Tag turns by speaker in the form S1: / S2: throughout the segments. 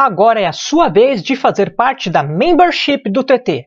S1: Agora é a sua vez de fazer parte da membership do TT.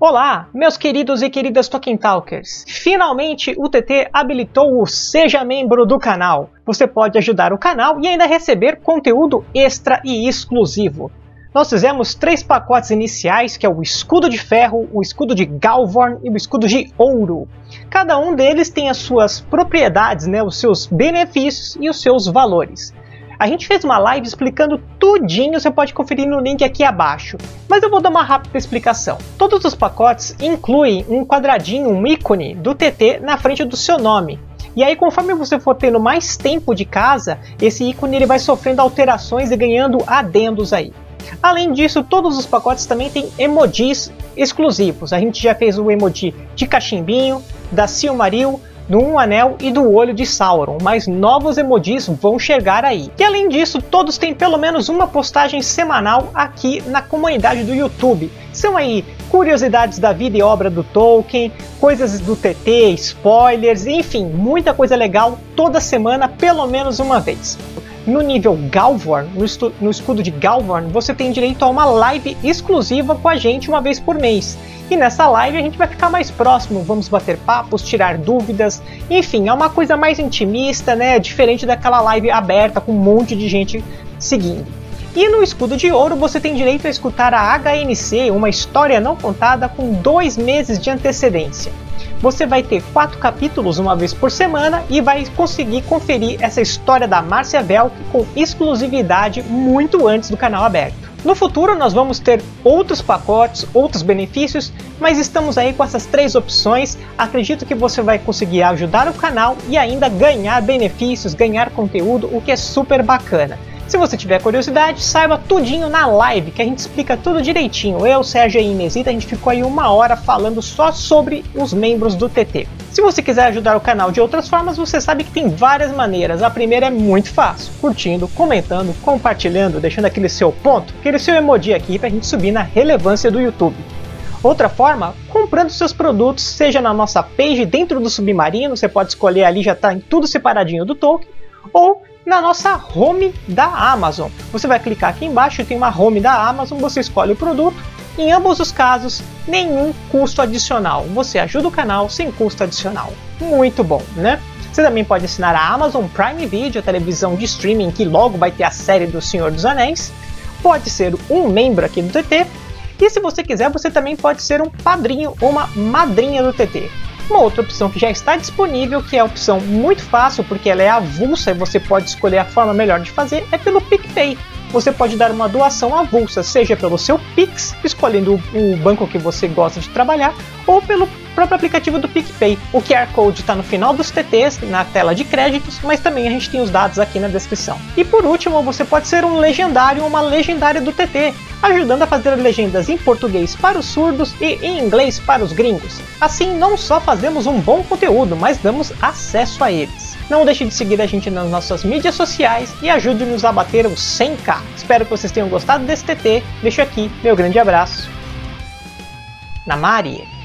S1: Olá, meus queridos e queridas Tolkien Talkers! Finalmente o TT habilitou o Seja Membro do canal. Você pode ajudar o canal e ainda receber conteúdo extra e exclusivo. Nós fizemos três pacotes iniciais, que é o escudo de ferro, o escudo de Galvorn e o escudo de ouro. Cada um deles tem as suas propriedades, né, os seus benefícios e os seus valores. A gente fez uma live explicando tudinho, você pode conferir no link aqui abaixo. Mas eu vou dar uma rápida explicação. Todos os pacotes incluem um quadradinho, um ícone do TT na frente do seu nome. E aí, conforme você for tendo mais tempo de casa, esse ícone ele vai sofrendo alterações e ganhando adendos aí. Além disso, todos os pacotes também têm emojis exclusivos. A gente já fez o emoji de cachimbinho, da Silmaril, do Um Anel e do Olho de Sauron, mas novos emojis vão chegar aí. E além disso, todos têm pelo menos uma postagem semanal aqui na comunidade do YouTube. São aí curiosidades da vida e obra do Tolkien, coisas do TT, spoilers, enfim, muita coisa legal toda semana, pelo menos uma vez. No nível Galvorn, no, no escudo de Galvorn, você tem direito a uma live exclusiva com a gente uma vez por mês. E nessa live a gente vai ficar mais próximo, vamos bater papos, tirar dúvidas, enfim, é uma coisa mais intimista, né? Diferente daquela live aberta com um monte de gente seguindo. E no Escudo de Ouro você tem direito a escutar a HNC, uma história não contada com dois meses de antecedência. Você vai ter quatro capítulos uma vez por semana e vai conseguir conferir essa história da Márcia Velk com exclusividade muito antes do canal aberto. No futuro nós vamos ter outros pacotes, outros benefícios, mas estamos aí com essas três opções. Acredito que você vai conseguir ajudar o canal e ainda ganhar benefícios, ganhar conteúdo, o que é super bacana. Se você tiver curiosidade, saiba tudinho na live, que a gente explica tudo direitinho. Eu, Sérgio e Inesita, a gente ficou aí uma hora falando só sobre os membros do TT. Se você quiser ajudar o canal de outras formas, você sabe que tem várias maneiras. A primeira é muito fácil, curtindo, comentando, compartilhando, deixando aquele seu ponto, aquele seu emoji aqui para a gente subir na relevância do YouTube. Outra forma, comprando seus produtos, seja na nossa page dentro do Submarino, você pode escolher ali, já está em tudo separadinho do Tolkien, ou na nossa home da Amazon. Você vai clicar aqui embaixo, tem uma home da Amazon, você escolhe o produto. Em ambos os casos, nenhum custo adicional. Você ajuda o canal sem custo adicional. Muito bom, né? Você também pode assinar a Amazon Prime Video, a televisão de streaming que logo vai ter a série do Senhor dos Anéis. Pode ser um membro aqui do TT. E se você quiser, você também pode ser um padrinho ou uma madrinha do TT. Uma outra opção que já está disponível, que é a opção muito fácil, porque ela é avulsa e você pode escolher a forma melhor de fazer, é pelo PicPay. Você pode dar uma doação avulsa, seja pelo seu Pix, escolhendo o banco que você gosta de trabalhar, ou pelo próprio aplicativo do PicPay. O QR Code está no final dos TTs, na tela de créditos, mas também a gente tem os dados aqui na descrição. E por último, você pode ser um legendário ou uma legendária do TT, ajudando a fazer legendas em português para os surdos e em inglês para os gringos. Assim, não só fazemos um bom conteúdo, mas damos acesso a eles. Não deixe de seguir a gente nas nossas mídias sociais e ajude-nos a bater os 100k. Espero que vocês tenham gostado desse TT. Deixo aqui meu grande abraço. Na Maria.